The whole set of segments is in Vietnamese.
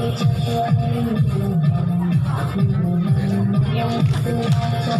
đá thôi cái đá thôi phải có cái đá thôi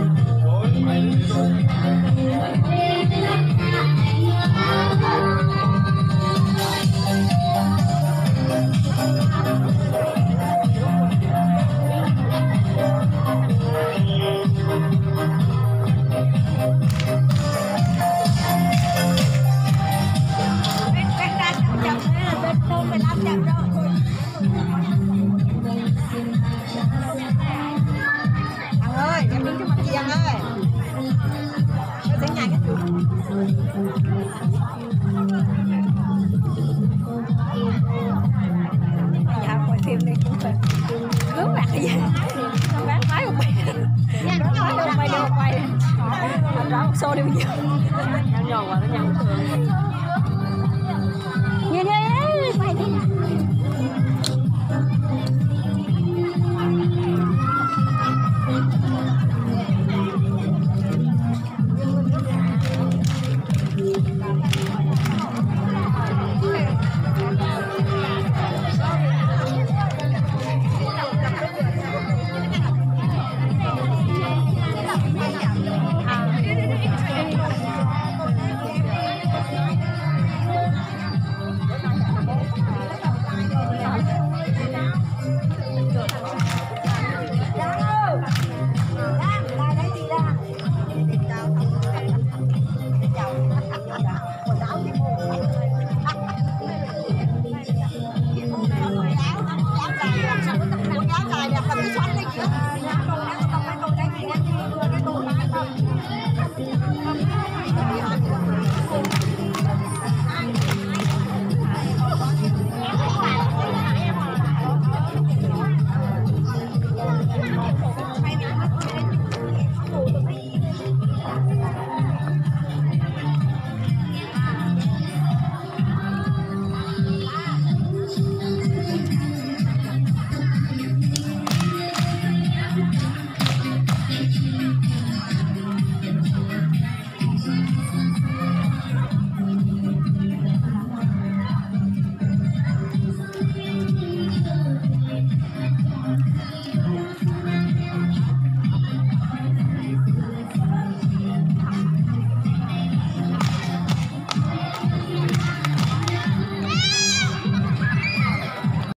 Dạ, quay phim đi cũng phải cướp mặt cái gì. Bán máy một bay. Bán máy một bay đâu quay. Làm rõ một số đi bây giờ. Nhăn nhò quá, nó nhăn thường.